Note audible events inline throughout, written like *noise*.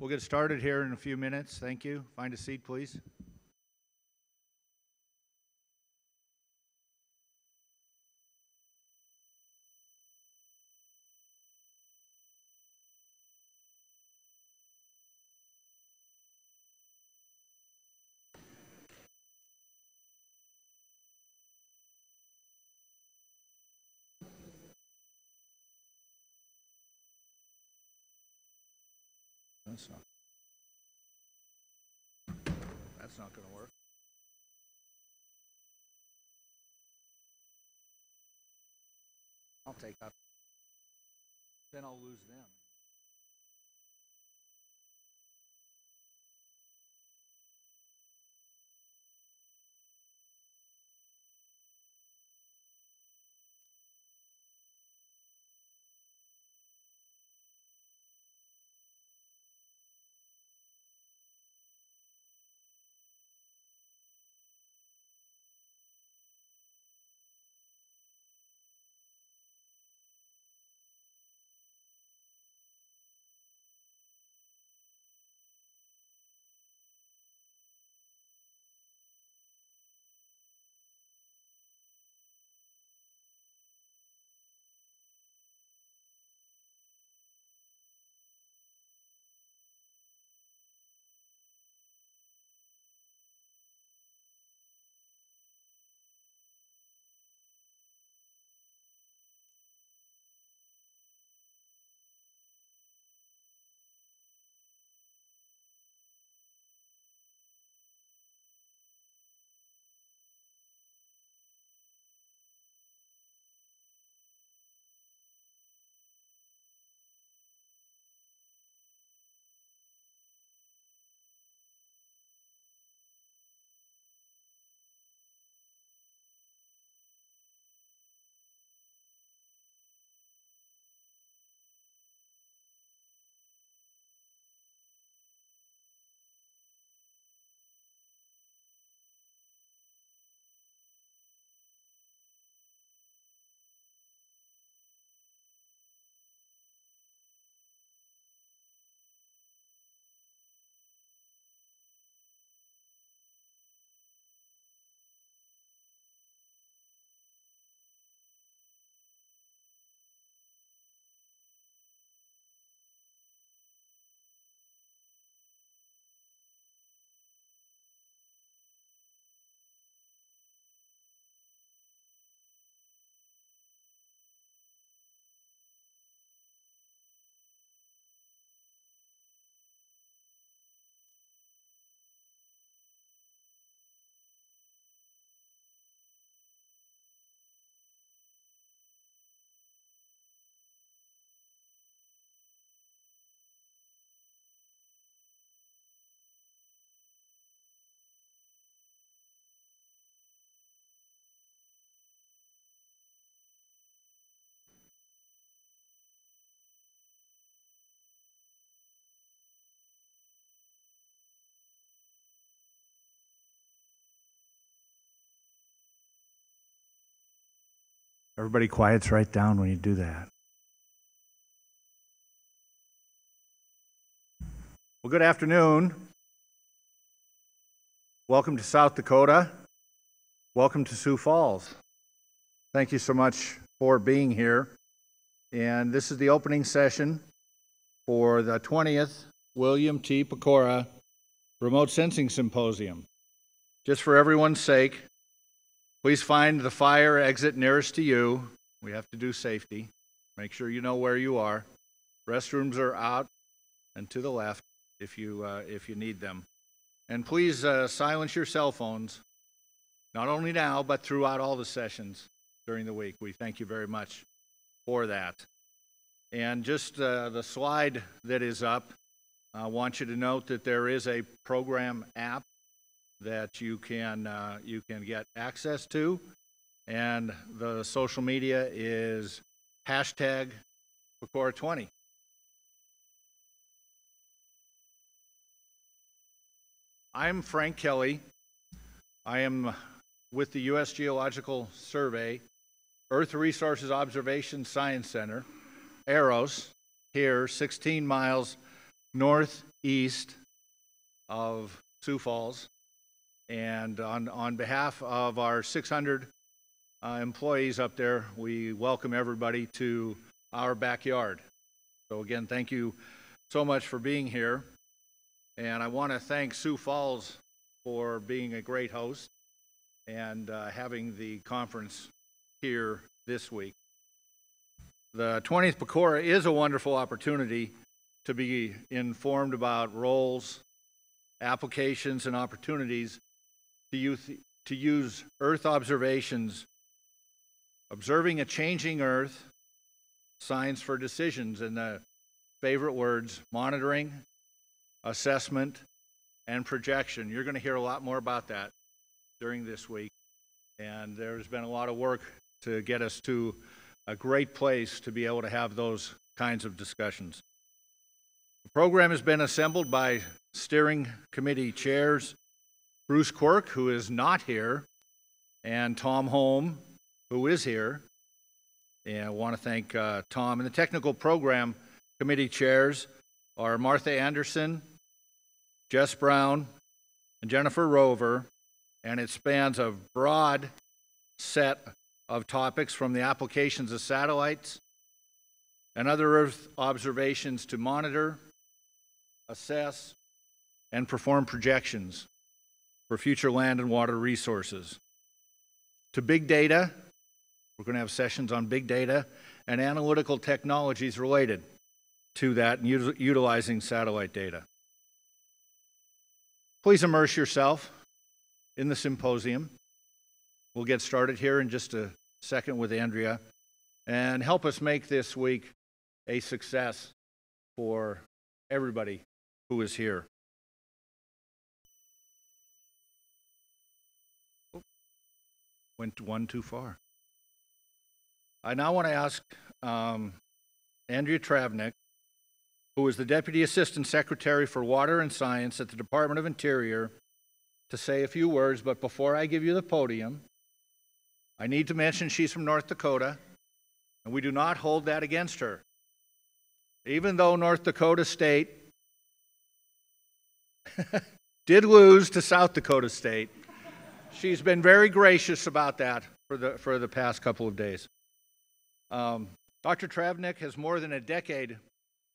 We'll get started here in a few minutes. Thank you. Find a seat, please. That's not. That's not going to work. I'll take that. Then I'll lose them. Everybody quiets right down when you do that. Well, good afternoon. Welcome to South Dakota. Welcome to Sioux Falls. Thank you so much for being here. And this is the opening session for the 20th William T. Pecora Remote Sensing Symposium. Just for everyone's sake, please find the fire exit nearest to you. We have to do safety. Make sure you know where you are. Restrooms are out and to the left if you, uh, if you need them. And please uh, silence your cell phones, not only now, but throughout all the sessions during the week. We thank you very much for that. And just uh, the slide that is up, I want you to note that there is a program app that you can, uh, you can get access to. And the social media is hashtag Pecora20. I'm Frank Kelly. I am with the U.S. Geological Survey, Earth Resources Observation Science Center, EROS, here 16 miles northeast of Sioux Falls. And on, on behalf of our 600 uh, employees up there, we welcome everybody to our backyard. So again, thank you so much for being here. And I want to thank Sioux Falls for being a great host and uh, having the conference here this week. The 20th Pecora is a wonderful opportunity to be informed about roles, applications, and opportunities to use, to use Earth observations, observing a changing Earth, science for decisions, and the favorite words monitoring, assessment, and projection. You're going to hear a lot more about that during this week. And there's been a lot of work to get us to a great place to be able to have those kinds of discussions. The program has been assembled by steering committee chairs Bruce Quirk, who is not here, and Tom Holm, who is here. And I want to thank uh, Tom. And the technical program committee chairs are Martha Anderson, Jess Brown, and Jennifer Rover. And it spans a broad set of topics from the applications of satellites and other Earth observations to monitor, assess, and perform projections for future land and water resources. To big data, we're going to have sessions on big data and analytical technologies related to that and utilizing satellite data. Please immerse yourself in the symposium. We'll get started here in just a second with Andrea and help us make this week a success for everybody who is here. Went one too far. I now want to ask um, Andrea Travnicek, who is the Deputy Assistant Secretary for Water and Science at the Department of Interior, to say a few words. But before I give you the podium, I need to mention she's from North Dakota, and we do not hold that against her. Even though North Dakota State *laughs* did lose to South Dakota State, she's been very gracious about that for the, for the past couple of days. Um, Dr. Travnicek has more than a decade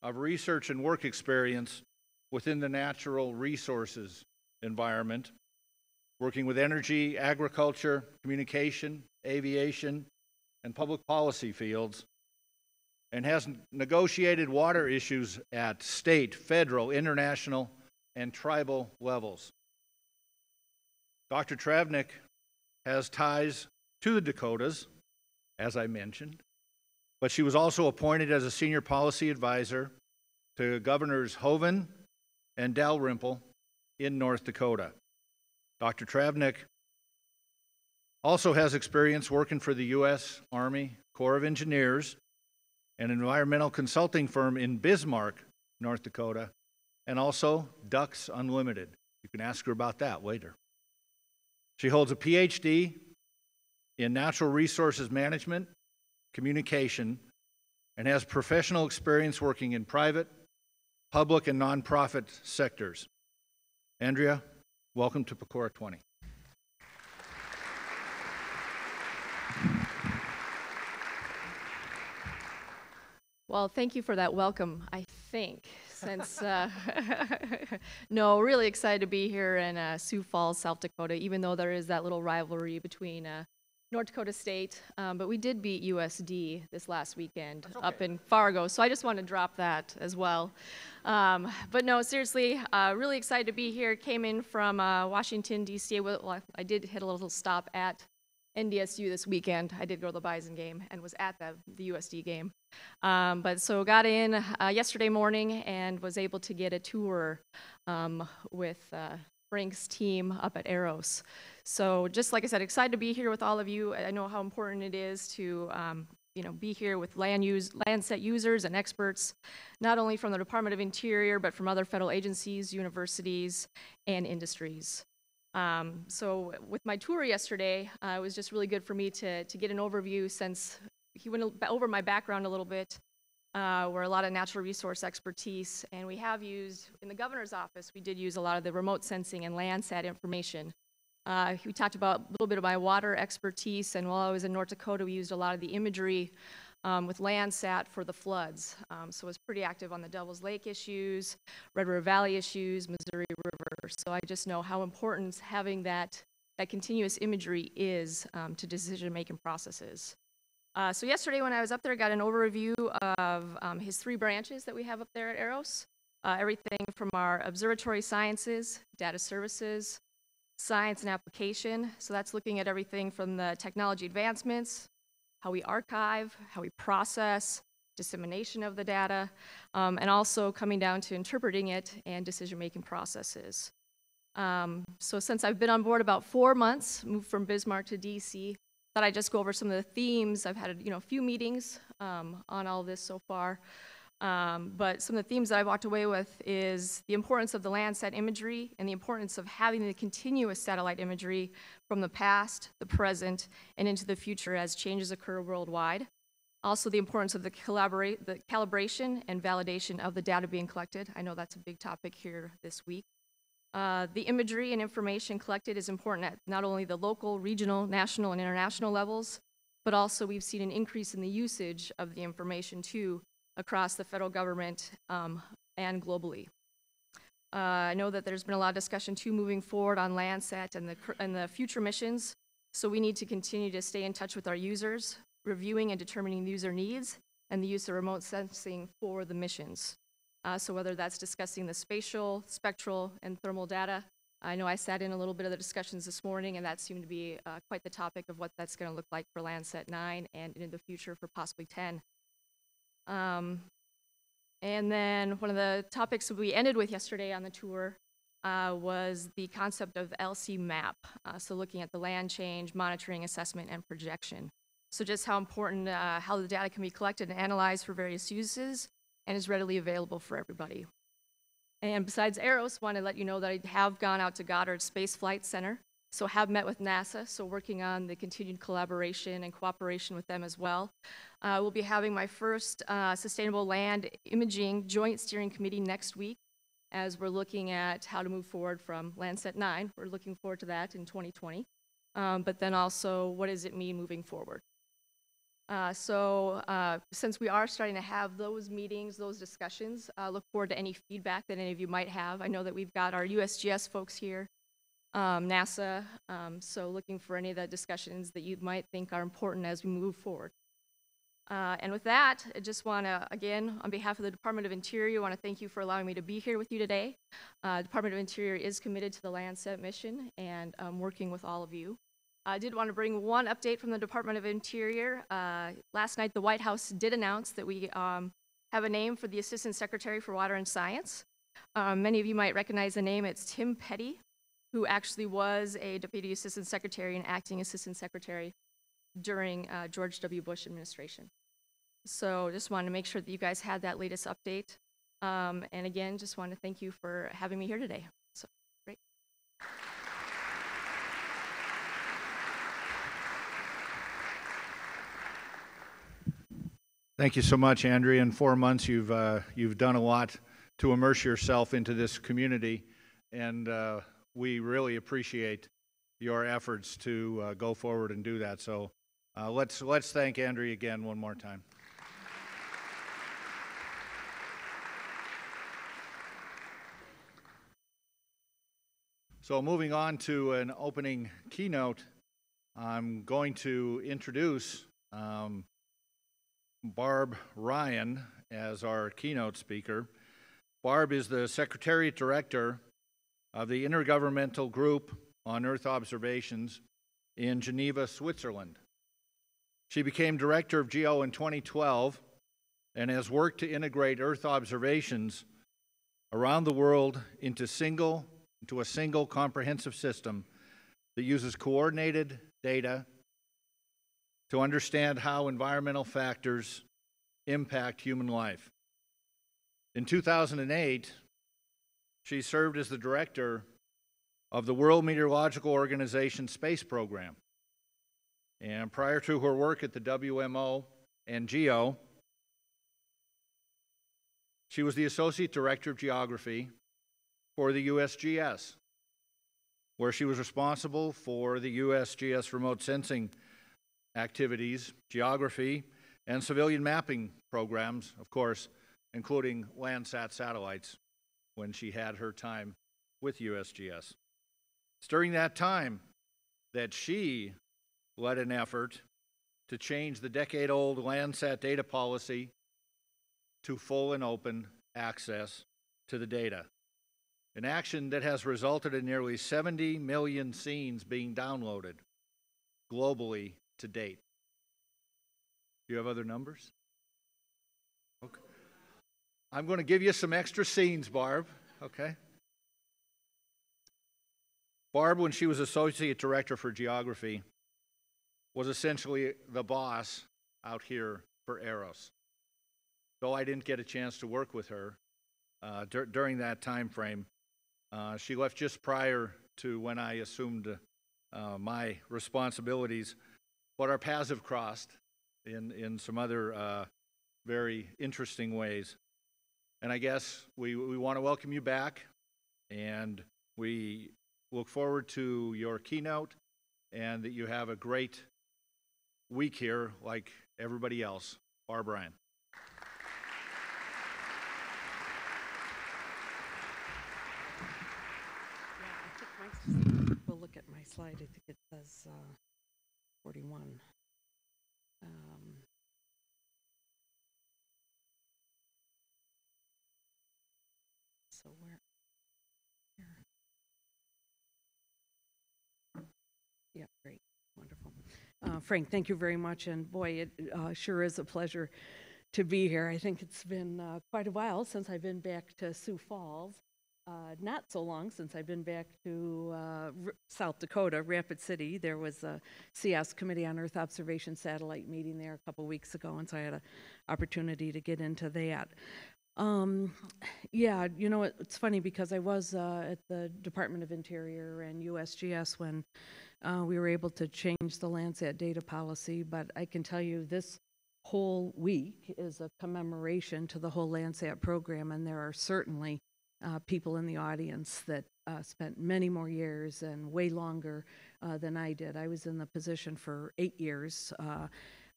of research and work experience within the natural resources environment, working with energy, agriculture, communication, aviation, and public policy fields, and has negotiated water issues at state, federal, international, and tribal levels. Dr. Travnicek has ties to the Dakotas, as I mentioned, but she was also appointed as a senior policy advisor to Governors Hoeven and Dalrymple in North Dakota. Dr. Travnicek also has experience working for the U.S. Army Corps of Engineers, an environmental consulting firm in Bismarck, North Dakota, and also Ducks Unlimited. You can ask her about that later. She holds a PhD in natural resources management communication, and has professional experience working in private, public, and nonprofit sectors. Andrea, welcome to Pecora 20. Well, thank you for that welcome, I think, since, uh, *laughs* no, really excited to be here in uh, Sioux Falls, South Dakota, even though there is that little rivalry between uh, North Dakota State, um, but we did beat USD this last weekend okay. up in Fargo, so I just want to drop that as well. Um, but no, seriously, uh, really excited to be here. Came in from uh, Washington, D.C. Well, I did hit a little stop at NDSU this weekend. I did go to the Bison game and was at the, the USD game. Um, but so got in uh, yesterday morning and was able to get a tour um, with uh, Frank's team up at Eros. So just like I said, excited to be here with all of you. I know how important it is to um, you know, be here with land use, Landsat users and experts, not only from the Department of Interior, but from other federal agencies, universities, and industries. Um, so with my tour yesterday, uh, it was just really good for me to, to get an overview since he went over my background a little bit. uh, where a lot of natural resource expertise, and we have used, in the governor's office, we did use a lot of the remote sensing and Landsat information. Uh, we talked about a little bit of my water expertise, and while I was in North Dakota, we used a lot of the imagery um, with Landsat for the floods. Um, so I was pretty active on the Devil's Lake issues, Red River Valley issues, Missouri River. So I just know how important having that, that continuous imagery is um, to decision-making processes. Uh, so yesterday when I was up there, I got an overview of um, his three branches that we have up there at Eros. Uh, everything from our observatory sciences, data services, science and application. So that's looking at everything from the technology advancements, how we archive, how we process, dissemination of the data, um, and also coming down to interpreting it and decision-making processes. Um, so since I've been on board about four months, moved from Bismarck to DC, thought I'd just go over some of the themes. I've had you know a few meetings um, on all this so far, um, but some of the themes that I walked away with is the importance of the Landsat imagery and the importance of having the continuous satellite imagery from the past, the present, and into the future as changes occur worldwide. Also, the importance of the, the calibration and validation of the data being collected. I know that's a big topic here this week. Uh, the imagery and information collected is important at not only the local, regional, national, and international levels, but also we've seen an increase in the usage of the information too across the federal government um, and globally. Uh, I know that there's been a lot of discussion too moving forward on Landsat and the, and the future missions, so we need to continue to stay in touch with our users, reviewing and determining user needs and the use of remote sensing for the missions. Uh, so whether that's discussing the spatial, spectral, and thermal data, I know I sat in a little bit of the discussions this morning, and that seemed to be uh, quite the topic of what that's going to look like for Landsat 9 and in the future for possibly 10. Um, and then one of the topics we ended with yesterday on the tour uh, was the concept of LCMAP. Uh, so looking at the land change, monitoring, assessment, and projection. So just how important, uh, how the data can be collected and analyzed for various uses, and is readily available for everybody. And besides EROS, want to let you know that I have gone out to Goddard Space Flight Center, so have met with NASA, so working on the continued collaboration and cooperation with them as well. Uh, we'll be having my first uh, Sustainable Land Imaging Joint Steering Committee next week as we're looking at how to move forward from Landsat 9. We're looking forward to that in 2020. Um, but then also, what does it mean moving forward? Uh, so uh, since we are starting to have those meetings, those discussions, uh, look forward to any feedback that any of you might have. I know that we've got our USGS folks here, um, NASA, um, so looking for any of the discussions that you might think are important as we move forward. Uh, and with that, I just want to, again, on behalf of the Department of Interior, want to thank you for allowing me to be here with you today. Uh, Department of Interior is committed to the Landsat mission and um, working with all of you. I did want to bring one update from the Department of Interior. Uh, last night, the White House did announce that we um, have a name for the Assistant Secretary for Water and Science. Um, many of you might recognize the name. It's Tim Petty, who actually was a Deputy Assistant Secretary and Acting Assistant Secretary during uh, George W. Bush administration. So just wanted to make sure that you guys had that latest update. Um, and again, just want to thank you for having me here today. So, great. Thank you so much, Andrea. In four months, you've, uh, you've done a lot to immerse yourself into this community, and uh, we really appreciate your efforts to uh, go forward and do that. So uh, let's, let's thank Andrea again one more time. So moving on to an opening keynote, I'm going to introduce um, Barb Ryan as our keynote speaker. Barb is the Secretariat Director of the Intergovernmental Group on Earth Observations in Geneva, Switzerland. She became Director of GEO in 2012 and has worked to integrate Earth observations around the world into, single, into a single comprehensive system that uses coordinated data to understand how environmental factors impact human life. In 2008, she served as the director of the World Meteorological Organization space program. And prior to her work at the WMO and GEO, She was the Associate Director of Geography for the USGS, where she was responsible for the USGS remote sensing activities, geography, and civilian mapping programs, of course, including Landsat satellites when she had her time with USGS. It's during that time that she led an effort to change the decade old Landsat data policy to full and open access to the data. An action that has resulted in nearly 70 million scenes being downloaded globally to date. Do you have other numbers? I'm going to give you some extra scenes, Barb, okay? Barb, when she was Associate Director for Geography, was essentially the boss out here for Eros. Though I didn't get a chance to work with her uh, dur- during that time frame, uh, she left just prior to when I assumed uh, my responsibilities, but our paths have crossed in, in some other uh, very interesting ways. And I guess we, we want to welcome you back, and we look forward to your keynote and that you have a great week here like everybody else. Barb Ryan. Yeah, mine's, we'll look at my slide, I think it says, uh, forty-one. Um, So where? here. Yeah, great, wonderful. Uh, Frank, thank you very much, and boy, it uh, sure is a pleasure to be here. I think it's been uh, quite a while since I've been back to Sioux Falls. Uh, not so long since I've been back to uh, South Dakota, Rapid City. There was a CEOS Committee on Earth Observation Satellite meeting there a couple weeks ago, and so I had an opportunity to get into that. Um, yeah, you know, it- it's funny because I was uh, at the Department of Interior and USGS when uh, we were able to change the Landsat data policy, but I can tell you this whole week is a commemoration to the whole Landsat program, and there are certainly uh, people in the audience that uh, spent many more years and way longer uh, than I did. I was in the position for eight years.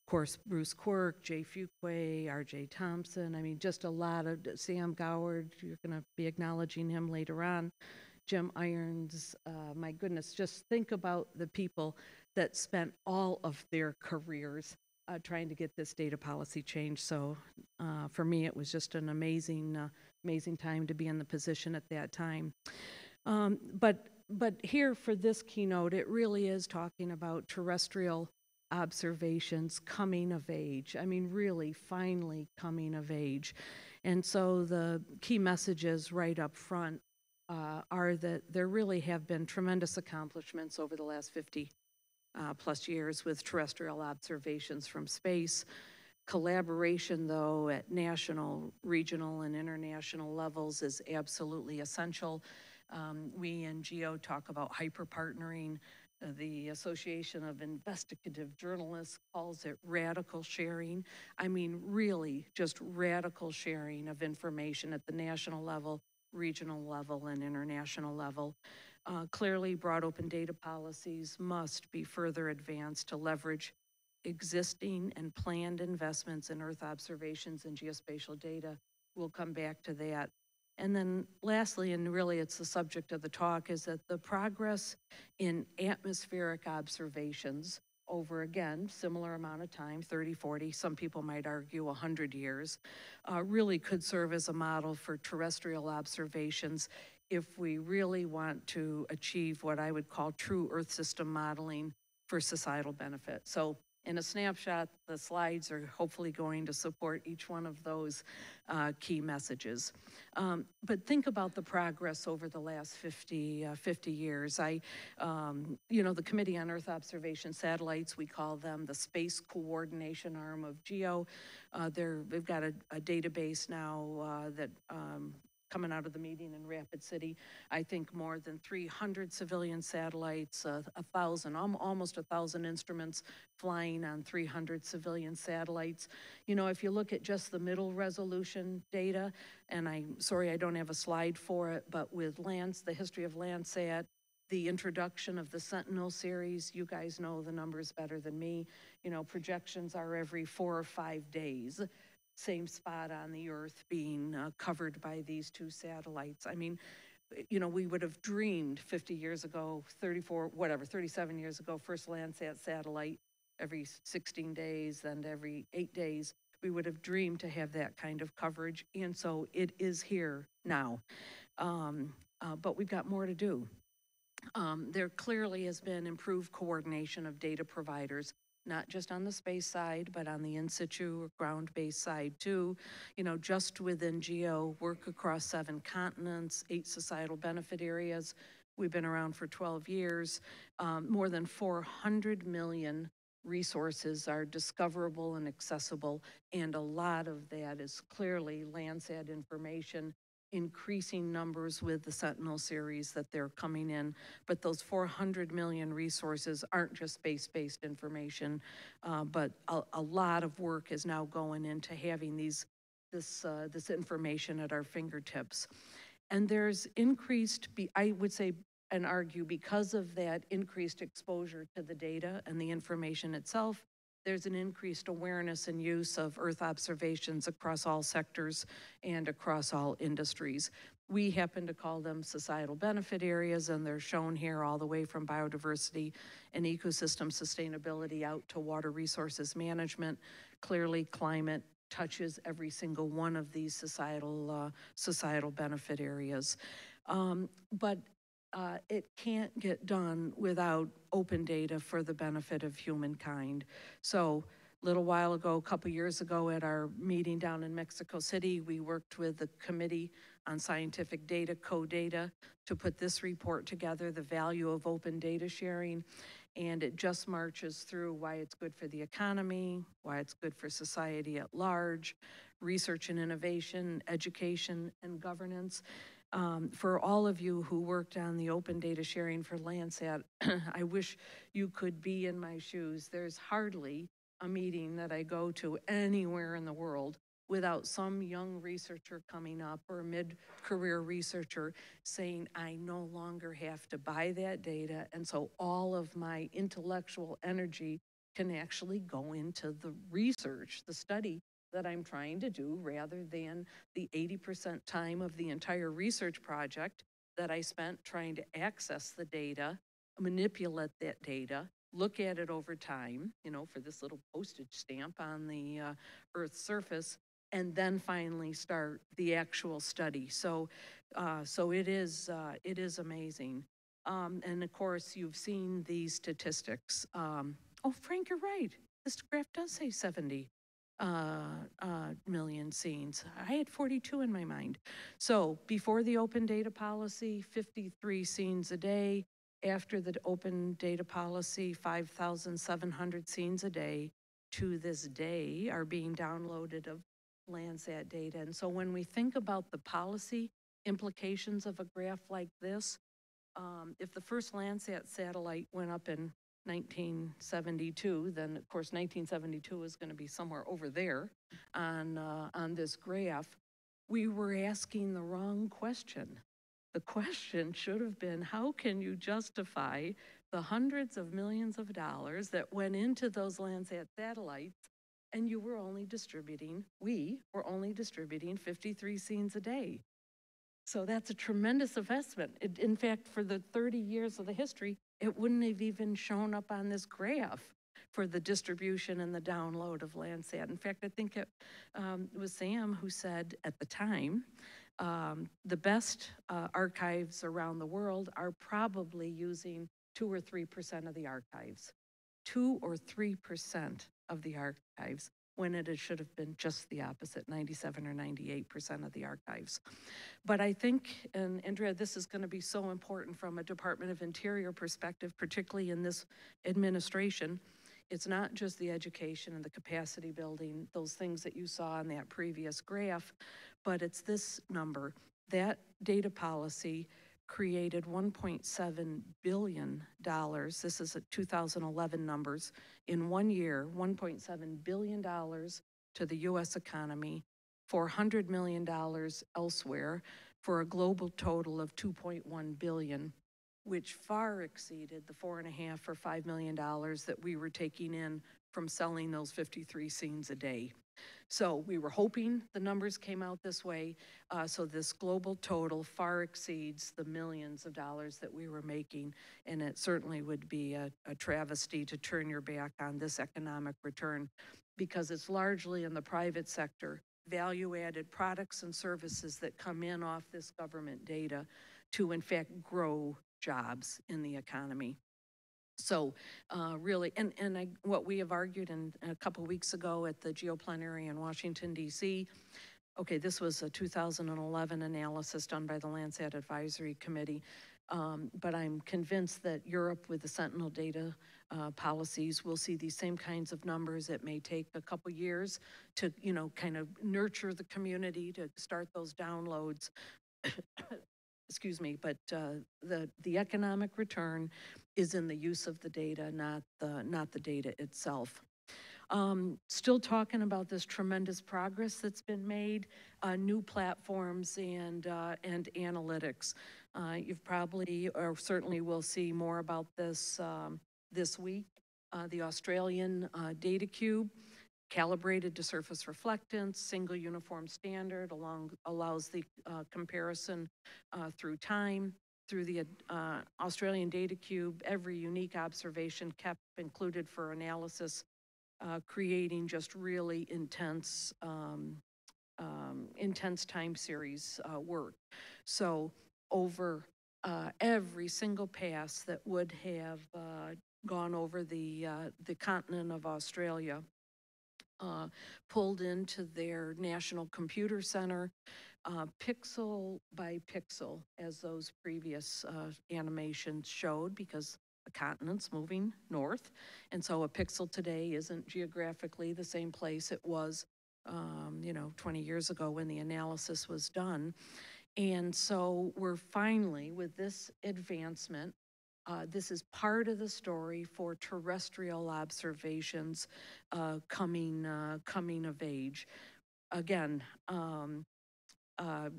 Course, Bruce Quirk, Jay Feuquay, R.J. Thompson. I mean, just a lot of Sam Goward. You're going to be acknowledging him later on. Jim Irons. Uh, my goodness, just think about the people that spent all of their careers uh, trying to get this data policy changed. So uh, for me, it was just an amazing, uh, amazing time to be in the position at that time. Um, but but here for this keynote, it really is talking about terrestrial observations coming of age. I mean, really, finally coming of age. And so the key messages right up front uh, are that there really have been tremendous accomplishments over the last 50 uh, plus years with terrestrial observations from space. Collaboration, though, at national, regional, and international levels is absolutely essential. Um, we in GEO talk about hyper-partnering. Uh, The Association of Investigative Journalists calls it radical sharing. I mean, really, just radical sharing of information at the national level, regional level, and international level. Uh, Clearly, broad open data policies must be further advanced to leverage existing and planned investments in Earth observations and geospatial data. We'll come back to that. And then lastly, and really it's the subject of the talk, is that the progress in atmospheric observations over, again, similar amount of time, 30, 40, some people might argue 100 years, uh, really could serve as a model for terrestrial observations if we really want to achieve what I would call true Earth system modeling for societal benefit. So in a snapshot, the slides are hopefully going to support each one of those uh, key messages. Um, But think about the progress over the last 50, uh, 50 years. I, um, you know, the Committee on Earth Observation Satellites, we call them the Space Coordination Arm of GEO. Uh, They're, they've got a a database now uh, that um, coming out of the meeting in Rapid City. I think more than 300 civilian satellites, uh, a thousand, al- almost a thousand instruments flying on 300 civilian satellites. You know, if you look at just the middle resolution data, and I'm sorry I don't have a slide for it, but with Lance, the history of Landsat, the introduction of the Sentinel series, you guys know the numbers better than me. You know, projections are every four or five days, same spot on the Earth being uh, covered by these two satellites. I mean, you know, we would have dreamed 50 years ago, 34, whatever, 37 years ago, first Landsat satellite every 16 days, and every eight days. We would have dreamed to have that kind of coverage, and so it is here now. Um, uh, but we've got more to do. Um, there clearly has been improved coordination of data providers, not just on the space side, but on the in situ or ground-based side too. You know, just within GEO, work across seven continents, eight societal benefit areas. We've been around for 12 years. Um, more than 400 million resources are discoverable and accessible, and a lot of that is clearly Landsat information increasing numbers with the Sentinel series that they're coming in. But those 400 million resources aren't just space-based information, uh, but a, a lot of work is now going into having these, this, uh, this information at our fingertips. And there's increased, I would say and argue because of that increased exposure to the data and the information itself, there's an increased awareness and use of Earth observations across all sectors and across all industries. We happen to call them societal benefit areas, and they're shown here all the way from biodiversity and ecosystem sustainability out to water resources management. Clearly, climate touches every single one of these societal, uh, societal benefit areas. Um, but uh, it can't get done without open data for the benefit of humankind. So, a little while ago, a couple years ago, at our meeting down in Mexico City, we worked with the Committee on Scientific Data, CODATA, to put this report together, the value of open data sharing. And it just marches through why it's good for the economy, why it's good for society at large, research and innovation, education, and governance. Um, for all of you who worked on the open data sharing for Landsat, *clears throat* I wish you could be in my shoes. There's hardly a meeting that I go to anywhere in the world without some young researcher coming up or a mid-career researcher saying, I no longer have to buy that data, and so all of my intellectual energy can actually go into the research, the study that I'm trying to do rather than the 80% time of the entire research project that I spent trying to access the data, manipulate that data, look at it over time, you know, for this little postage stamp on the uh, Earth's surface, and then finally start the actual study. So, uh, so it is, uh, it is amazing. Um, and of course, you've seen these statistics. Um, oh, Frank, you're right. This graph does say 70 uh, uh, million scenes. I had 42 in my mind. So before the open data policy, 53 scenes a day. After the open data policy, 5,700 scenes a day to this day are being downloaded of Landsat data. And so when we think about the policy implications of a graph like this, um, if the first Landsat satellite went up in 1972, then of course 1972 is going to be somewhere over there on, uh, on this graph. We were asking the wrong question. The question should have been, how can you justify the hundreds of millions of dollars that went into those Landsat satellites and you were only distributing, we were only distributing 53 scenes a day? So that's a tremendous investment. It, in fact, for the 30 years of the history, it wouldn't have even shown up on this graph for the distribution and the download of Landsat. In fact, I think it um, was Sam who said at the time, um, the best uh, archives around the world are probably using two or 3% of the archives. Two or 3% of the archives when it should have been just the opposite, 97 or 98% of the archives. But I think, and Andrea, this is going to be so important from a Department of Interior perspective, particularly in this administration. It's not just the education and the capacity building, those things that you saw on that previous graph, but it's this number. That data policy created $1.7 billion. This is a 2011 numbers. In one year, $1.7 billion to the U.S. economy, $400 million elsewhere, for a global total of 2.1 billion, which far exceeded the four and a half or $5 million that we were taking in from selling those 53 scenes a day. So we were hoping the numbers came out this way. Uh, so this global total far exceeds the millions of dollars that we were making. And it certainly would be a, a travesty to turn your back on this economic return because it's largely in the private sector, value-added products and services that come in off this government data to in fact grow jobs in the economy. So uh, really, and, and I, what we have argued in, a couple weeks ago at the geoplenary in Washington DC, okay, this was a 2011 analysis done by the Landsat Advisory Committee, um, but I'm convinced that Europe with the Sentinel data uh, policies will see these same kinds of numbers. It may take a couple years to, you know, kind of nurture the community to start those downloads. *coughs* Excuse me, but uh, the the economic return is in the use of the data, not the not the data itself. Um, still talking about this tremendous progress that's been made, uh, new platforms and uh, and analytics. Uh, you've probably or certainly will see more about this um, this week. Uh, the Australian uh, Data Cube, calibrated to surface reflectance, single uniform standard, along allows the uh, comparison through time. Through the uh, Australian Data Cube, every unique observation kept included for analysis, uh, creating just really intense, um, um, intense time series uh, work. So over uh, every single pass that would have uh, gone over the, uh, the continent of Australia, pulled into their National Computer Center, uh, pixel by pixel, as those previous uh, animations showed, because the continent's moving north. And so a pixel today isn't geographically the same place it was, um, you know, 20 years ago when the analysis was done. And so we're finally, with this advancement, uh, this is part of the story for terrestrial observations uh, coming, uh, coming of age. Again, um, uh,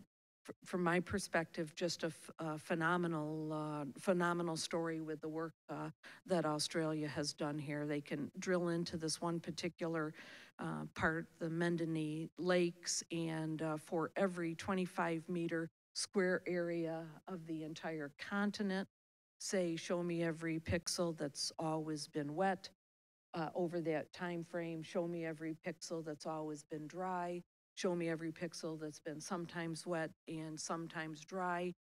from my perspective, just a, phenomenal, uh, phenomenal story with the work uh, that Australia has done here. They can drill into this one particular uh, part, the Menindee Lakes, and uh, for every 25 meter square area of the entire continent, say, show me every pixel that's always been wet uh, over that time frame. Show me every pixel that's always been dry. Show me every pixel that's been sometimes wet and sometimes dry.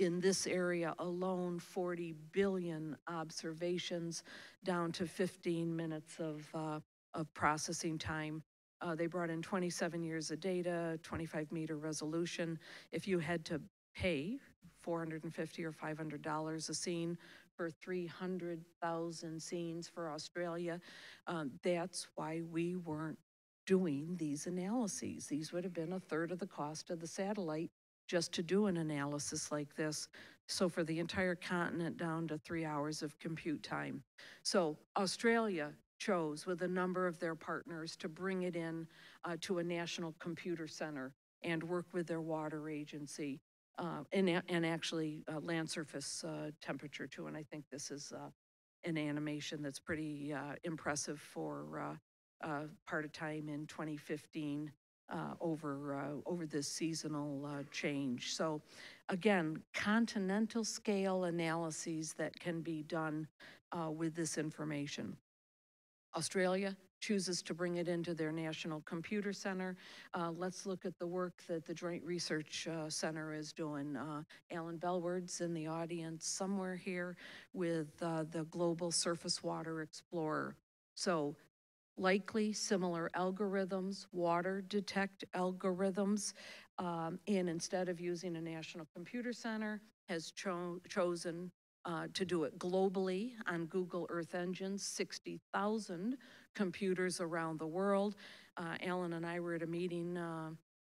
In this area alone, 40 billion observations down to 15 minutes of, uh, of processing time. Uh, they brought in 27 years of data, 25 meter resolution. If you had to pay 450 or 500 dollars a scene for 300,000 scenes for Australia. Um, that's why we weren't doing these analyses. These would have been a third of the cost of the satellite just to do an analysis like this. So for the entire continent down to three hours of compute time. So Australia chose with a number of their partners to bring it in uh, to a national computer center and work with their water agency uh, and, and actually uh, land surface uh, temperature too. And I think this is uh, an animation that's pretty uh, impressive for part of time in 2015 over, over this seasonal change. So again, continental scale analyses that can be done with this information. Australia chooses to bring it into their National Computer Center. Uh, let's look at the work that the Joint Research uh, Center is doing. Uh, Alan Belward's in the audience somewhere here with uh, the Global Surface Water Explorer. So likely similar algorithms, water detect algorithms, um, and instead of using a National Computer Center, has cho chosen uh, to do it globally on Google Earth Engine, 60,000 computers around the world. Uh, Alan and I were at a meeting uh,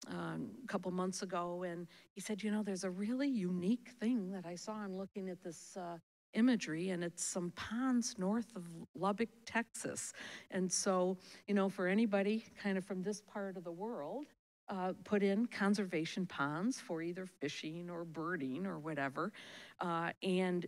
um, a couple months ago, and he said, you know, there's a really unique thing that I saw. I'm looking at this uh, imagery, and it's some ponds north of Lubbock, Texas. And so, you know, for anybody kind of from this part of the world, uh, put in conservation ponds for either fishing or birding or whatever. Uh, and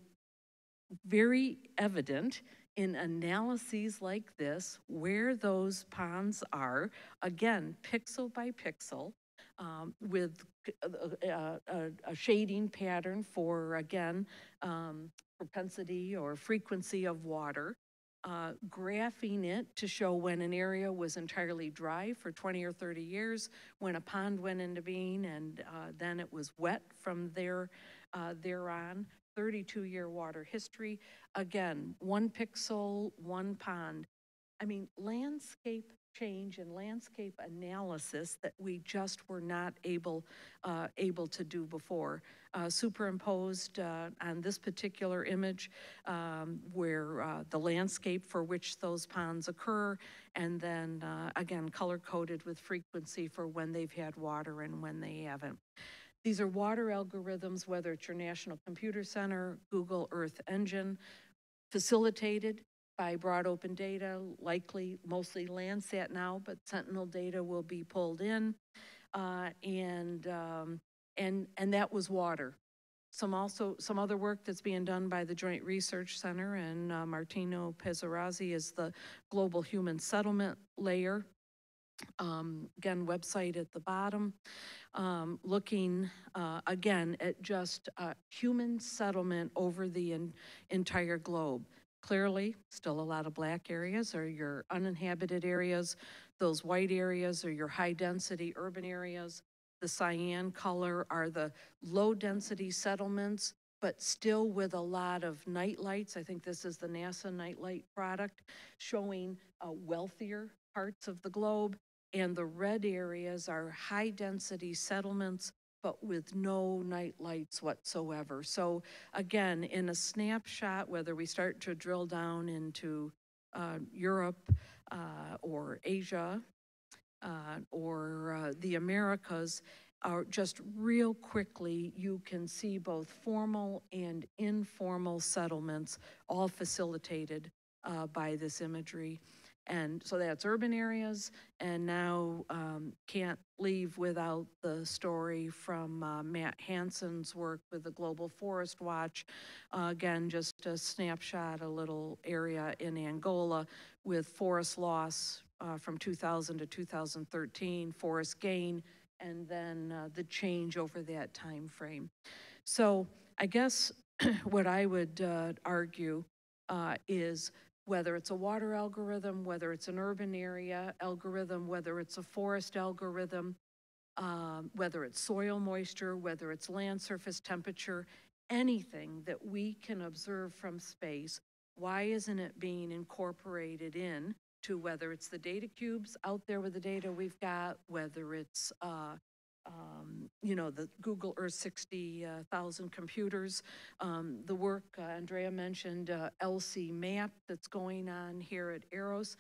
very evident in analyses like this where those ponds are, again, pixel by pixel, um, with uh, uh, a, a shading pattern for, again, um, propensity or frequency of water, uh, graphing it to show when an area was entirely dry for 20 or 30 years, when a pond went into being, and uh, then it was wet from there uh, thereon. 32-year water history. Again, one pixel, one pond. I mean, landscape change and landscape analysis that we just were not able, uh, able to do before. Uh, superimposed uh, on this particular image um, where uh, the landscape for which those ponds occur, and then uh, again, color coded with frequency for when they've had water and when they haven't. These are water algorithms, whether it's your National Computer Center, Google Earth Engine, facilitated by broad open data, likely mostly Landsat now, but Sentinel data will be pulled in. Uh, and, um, and, and that was water. Some also, some other work that's being done by the Joint Research Center and uh, Martino Pesaresi is the global human settlement layer. Um, again, website at the bottom um, looking uh, again at just uh, human settlement over the en- entire globe. Clearly, still a lot of black areas are your uninhabited areas. Those white areas are your high density urban areas. The cyan color are the low density settlements, but still with a lot of night lights. I think this is the NASA nightlight product showing uh, wealthier parts of the globe. And the red areas are high-density settlements, but with no night lights whatsoever. So again, in a snapshot, whether we start to drill down into uh, Europe uh, or Asia uh, or uh, the Americas, are just real quickly, you can see both formal and informal settlements all facilitated uh, by this imagery. And so that's urban areas, and now um, can't leave without the story from uh, Matt Hansen's work with the Global Forest Watch. Uh, again, just a snapshot, a little area in Angola with forest loss uh, from 2000 to 2013, forest gain, and then uh, the change over that time frame. So I guess *clears throat* what I would uh, argue uh, is whether it's a water algorithm, whether it's an urban area algorithm, whether it's a forest algorithm, um, whether it's soil moisture, whether it's land surface temperature, anything that we can observe from space, why isn't it being incorporated in to whether it's the data cubes out there with the data we've got, whether it's uh, um, you know, the Google Earth 60,000 computers, um, the work uh, Andrea mentioned, uh, LCMAP that's going on here at EROS.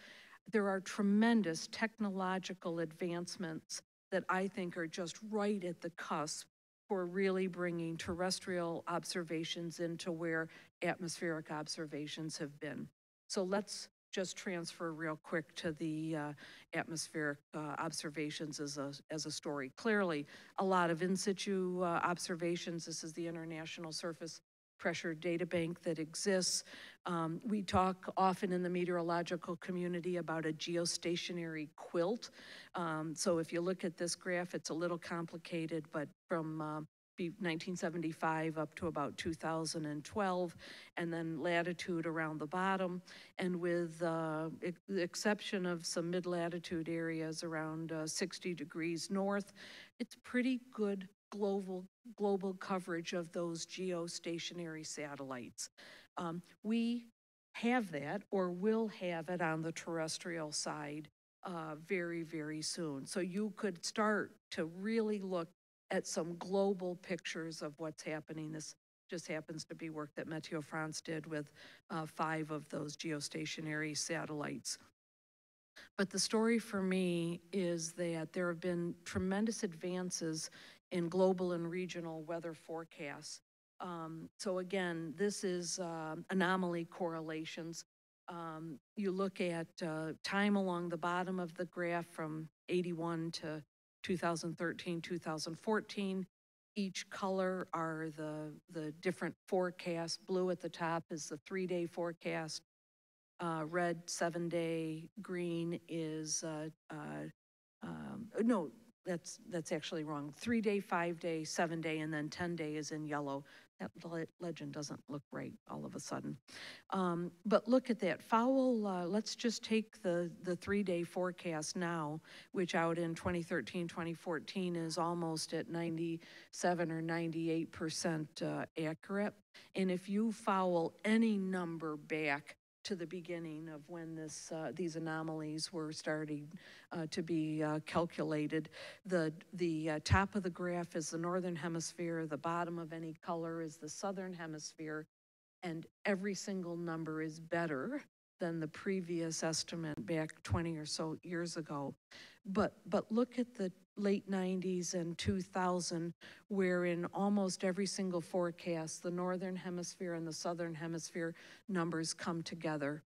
There are tremendous technological advancements that I think are just right at the cusp for really bringing terrestrial observations into where atmospheric observations have been. So let's just transfer real quick to the uh, atmospheric uh, observations as a, as a story. Clearly, a lot of in situ uh, observations. This is the International Surface Pressure Data Bank that exists. Um, we talk often in the meteorological community about a geostationary quilt. Um, so if you look at this graph, it's a little complicated, but from um, 1975 up to about 2012, and then latitude around the bottom. And with uh, the exception of some mid-latitude areas around uh, 60 degrees north, it's pretty good global, global coverage of those geostationary satellites. Um, we have that or will have it on the terrestrial side uh, very, very soon. So you could start to really look at some global pictures of what's happening. This just happens to be work that Meteo France did with uh, five of those geostationary satellites. But the story for me is that there have been tremendous advances in global and regional weather forecasts. Um, so again, this is um anomaly correlations. Um, you look at uh, time along the bottom of the graph from 81 to 2013, 2014. Each color are the, the different forecasts. Blue at the top is the three-day forecast. Uh, red, seven-day, green is, uh, uh, um, no, that's, that's actually wrong. Three-day, five-day, seven-day, and then 10-day is in yellow. That le- legend doesn't look right all of a sudden. Um, But look at that, foul, uh, let's just take the, the three-day forecast now, which out in 2013, 2014 is almost at 97 or 98% uh, accurate. And if you foul any number back to the beginning of when this, uh, these anomalies were starting uh, to be uh, calculated. The, the uh, top of the graph is the northern hemisphere, the bottom of any color is the southern hemisphere, and every single number is better than the previous estimate back 20 or so years ago. But, but look at the late 90s and 2000, where in almost every single forecast, the northern hemisphere and the southern hemisphere numbers come together.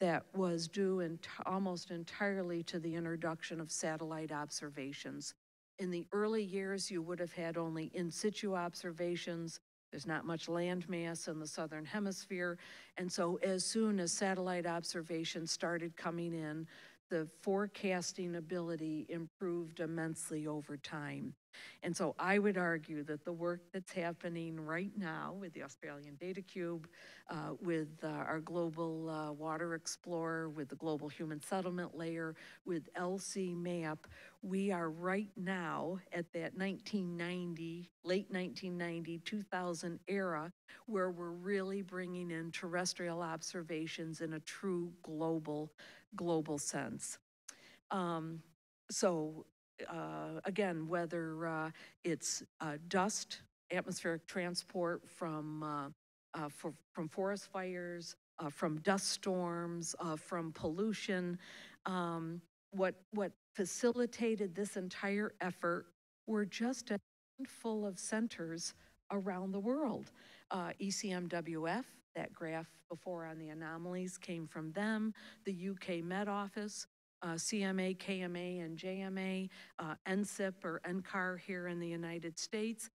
That was due ent- almost entirely to the introduction of satellite observations. In the early years, you would have had only in situ observations. There's not much land mass in the southern hemisphere. And so as soon as satellite observations started coming in, the forecasting ability improved immensely over time. And so I would argue that the work that's happening right now with the Australian Data Cube, uh, with uh, our Global uh, Water Explorer, with the Global Human Settlement Layer, with LCMAP, we are right now at that 1990, late 1990, 2000 era, where we're really bringing in terrestrial observations in a true global, global sense. Um, so uh, again, whether uh, it's uh, dust, atmospheric transport from, uh, uh, for, from forest fires, uh, from dust storms, from pollution. Um, what, what facilitated this entire effort were just a handful of centers around the world. Uh, ECMWF, that graph before on the anomalies came from them, the UK Met Office, uh, CMA, KMA, and JMA, uh, NCEP or NCAR here in the United States.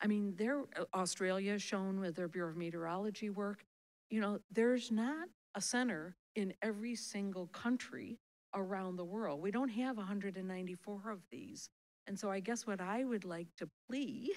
I mean, there, uh, Australia shown with their Bureau of Meteorology work. You know, there's not a center in every single country around the world. We don't have 194 of these. And so I guess what I would like to plea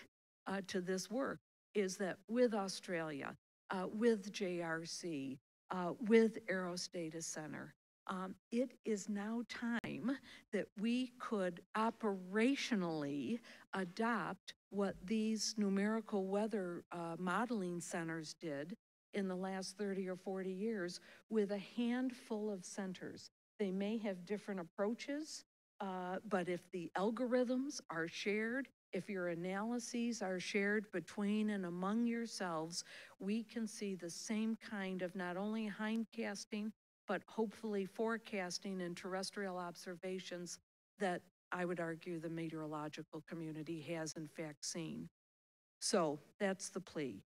uh, to this work is that with Australia, uh, with JRC, uh, with EROS Data Center, um, it is now time that we could operationally adopt what these numerical weather uh, modeling centers did in the last 30 or 40 years with a handful of centers. They may have different approaches, uh, but if the algorithms are shared, if your analyses are shared between and among yourselves, we can see the same kind of not only hindcasting, but hopefully forecasting and terrestrial observations that I would argue the meteorological community has in fact seen. So that's the plea.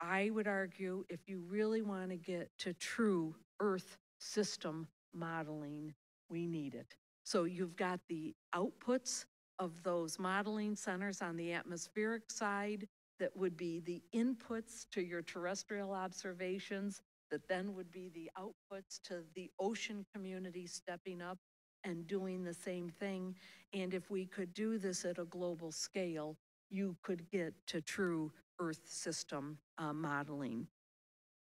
I would argue if you really want to get to true Earth system modeling, we need it. So you've got the outputs of those modeling centers on the atmospheric side that would be the inputs to your terrestrial observations that then would be the outputs to the ocean community stepping up and doing the same thing. And if we could do this at a global scale, you could get to true Earth system uh, modeling.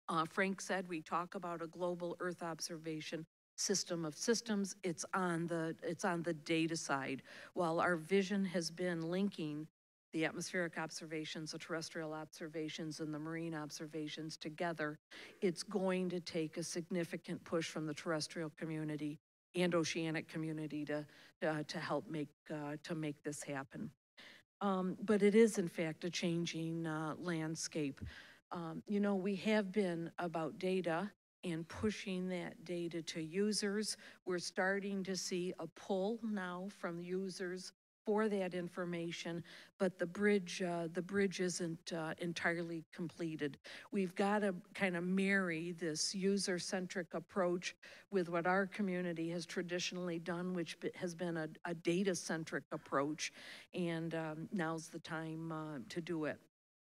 Uh, Frank said we talk about a global Earth observation system of systems. It's on the it's on the data side. While our vision has been linking the atmospheric observations, the terrestrial observations, and the marine observations together, it's going to take a significant push from the terrestrial community and oceanic community to uh, to help make uh, to make this happen. Um, but it is in fact a changing uh, landscape. Um, you know, we have been about data and pushing that data to users. We're starting to see a pull now from users for that information, but the bridge, uh, the bridge isn't uh, entirely completed. We've got to kind of marry this user-centric approach with what our community has traditionally done, which has been a, a data-centric approach, and um, now's the time uh, to do it.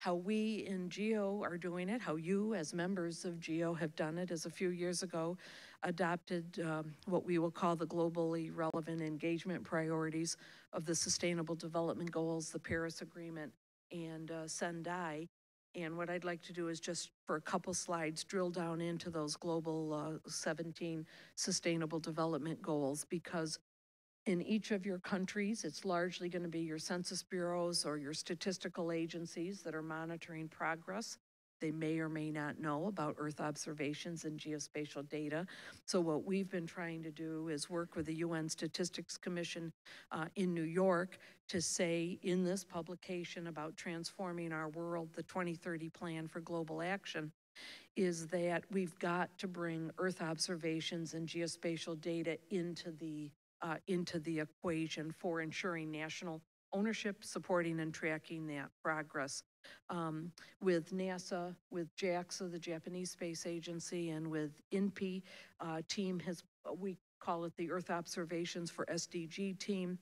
How we in GEO are doing it, how you as members of GEO have done it, is a few years ago adopted um, what we will call the globally relevant engagement priorities of the Sustainable Development Goals, the Paris Agreement, and uh, Sendai. And what I'd like to do is just for a couple slides, drill down into those global uh, 17 Sustainable Development Goals because in each of your countries, it's largely going to be your census bureaus or your statistical agencies that are monitoring progress. They may or may not know about Earth observations and geospatial data. So what we've been trying to do is work with the UN Statistics Commission uh, in New York to say in this publication about transforming our world, the 2030 Plan for Global Action, is that we've got to bring Earth observations and geospatial data into the, uh, into the equation for ensuring national ownership, supporting and tracking that progress. Um, with NASA, with JAXA, the Japanese Space Agency, and with INPE, uh, team has, we call it the Earth Observations for SDG team,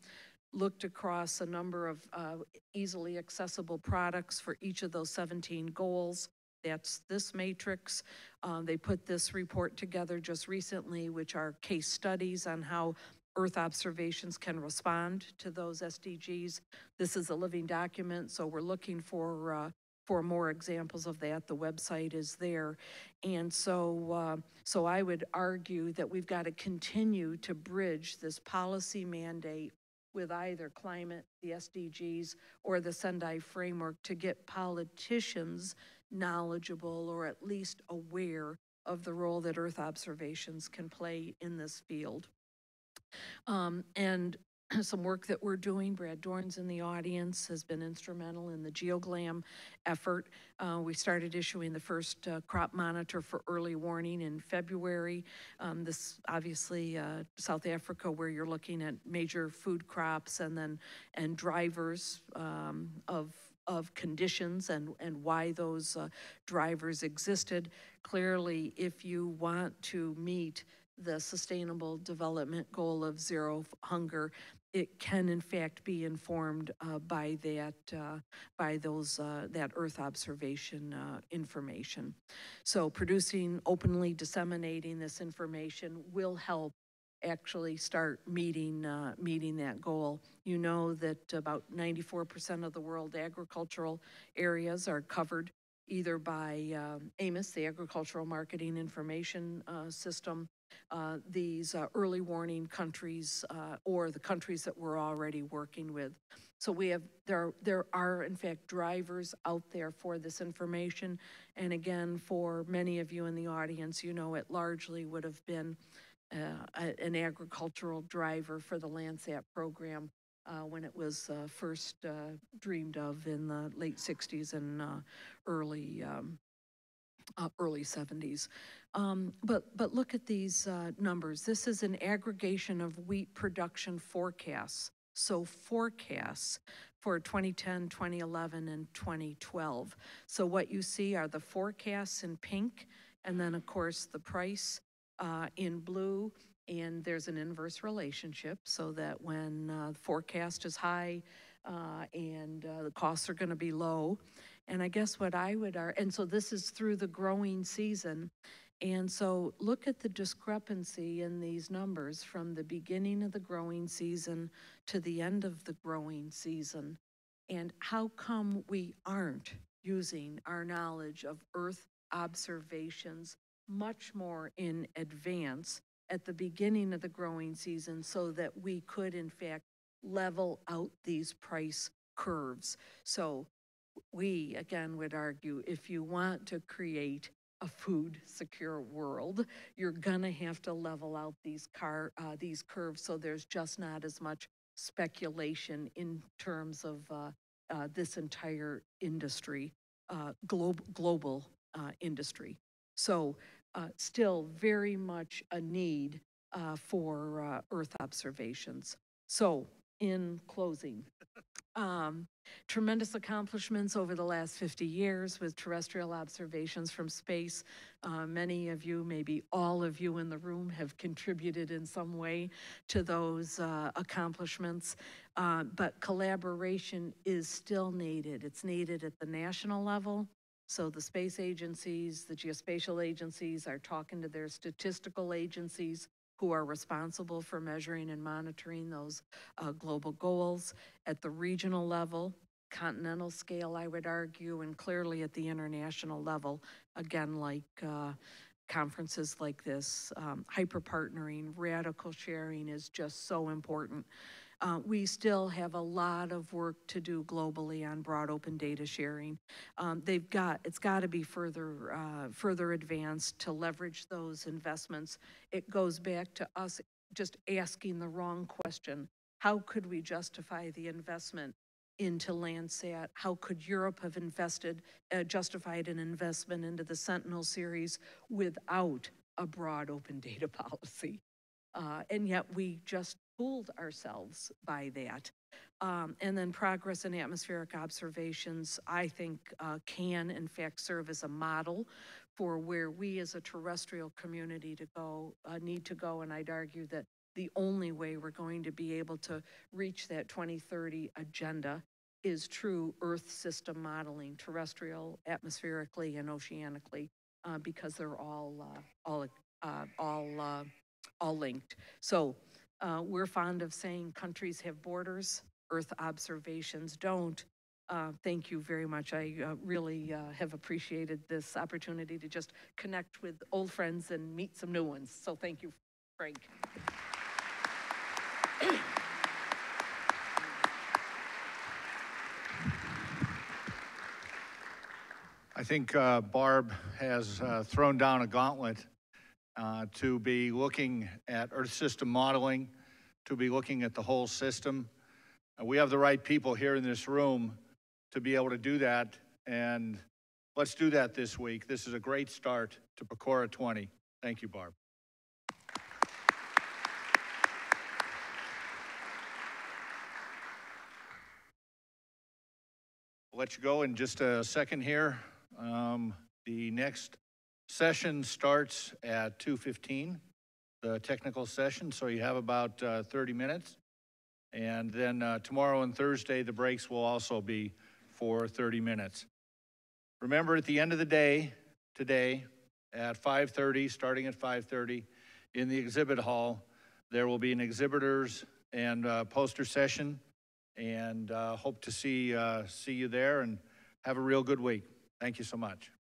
looked across a number of uh, easily accessible products for each of those 17 goals. That's this matrix. Uh, They put this report together just recently, which are case studies on how Earth observations can respond to those SDGs. This is a living document, so we're looking for, uh, for more examples of that. The website is there. And so, uh, so I would argue that we've got to continue to bridge this policy mandate with either climate, the SDGs, or the Sendai framework to get politicians knowledgeable or at least aware of the role that Earth observations can play in this field. Um, and *clears throat* some work that we're doing, Brad Doorn's in the audience, has been instrumental in the GeoGlam effort. Uh, we started issuing the first uh, crop monitor for early warning in February. Um, this, obviously, uh, South Africa, where you're looking at major food crops and then, and drivers um, of of conditions and, and why those uh, drivers existed. Clearly, if you want to meet the sustainable development goal of zero hunger, it can in fact be informed uh, by that, uh, by those, uh, that Earth observation uh, information. So producing, openly disseminating this information will help actually start meeting, uh, meeting that goal. You know that about 94% of the world agricultural areas are covered either by um, AMIS, the Agricultural Marketing Information uh, System, uh, these uh, early warning countries, uh, or the countries that we're already working with. So we have, there, there are in fact drivers out there for this information. And again, for many of you in the audience, you know it largely would have been uh, a- an agricultural driver for the Landsat program uh, when it was uh, first dreamed of in the late 60s and early, um, uh, early 70s. Um, But, but look at these uh, numbers. This is an aggregation of wheat production forecasts. So forecasts for 2010, 2011, and 2012. So what you see are the forecasts in pink, and then, of course, the price uh, in blue, and there's an inverse relationship so that when uh, forecast is high uh, and uh, the costs are going to be low. And I guess what I would, are, and so this is through the growing season. And so look at the discrepancy in these numbers from the beginning of the growing season to the end of the growing season. And how come we aren't using our knowledge of Earth observations much more in advance at the beginning of the growing season so that we could in fact level out these price curves? So we, again, would argue if you want to create a food secure world, you're gonna have to level out these car, uh, these curves so there's just not as much speculation in terms of uh, uh, this entire industry, uh, globe, global uh, industry. So uh, still very much a need for Earth observations. So, in closing, um, tremendous accomplishments over the last 50 years with terrestrial observations from space. Uh, many of you, maybe all of you in the room, have contributed in some way to those uh, accomplishments. Uh, but collaboration is still needed. It's needed at the national level. So the space agencies, the geospatial agencies are talking to their statistical agencies who are responsible for measuring and monitoring those uh, global goals. At the regional level, continental scale, I would argue, and clearly at the international level, again, like uh, conferences like this, um, hyper-partnering, radical sharing is just so important. Uh, we still have a lot of work to do globally on broad open data sharing. Um, they've got, it's got to be further, uh, further advanced to leverage those investments. It goes back to us just asking the wrong question. How could we justify the investment into Landsat? How could Europe have invested, uh, justified an investment into the Sentinel series without a broad open data *laughs* policy? Uh, and yet we just fooled ourselves by that. Um, and then progress in atmospheric observations, I think, uh, can in fact serve as a model for where we as a terrestrial community to go, uh, need to go. And I'd argue that the only way we're going to be able to reach that 2030 agenda is true Earth system modeling, terrestrial, atmospherically, and oceanically, uh, because they're all, uh, all, uh, all, uh, all linked. So uh, we're fond of saying countries have borders, Earth observations don't. Uh, thank you very much. I uh, really uh, have appreciated this opportunity to just connect with old friends and meet some new ones. So thank you, Frank. I think uh, Barb has uh, thrown down a gauntlet uh, to be looking at Earth system modeling, to be looking at the whole system. Uh, we have the right people here in this room to be able to do that, and let's do that this week. This is a great start to Pecora 20. Thank you, Barb. Let you go in just a second here. Um, the next session starts at 2:15, the technical session, so you have about uh, 30 minutes. And then uh, tomorrow and Thursday, the breaks will also be for 30 minutes. Remember, at the end of the day, today, at 5:30, starting at 5:30, in the exhibit hall, there will be an exhibitors and uh, poster session, and uh, hope to see uh, see you there and have a real good week. Thank you so much.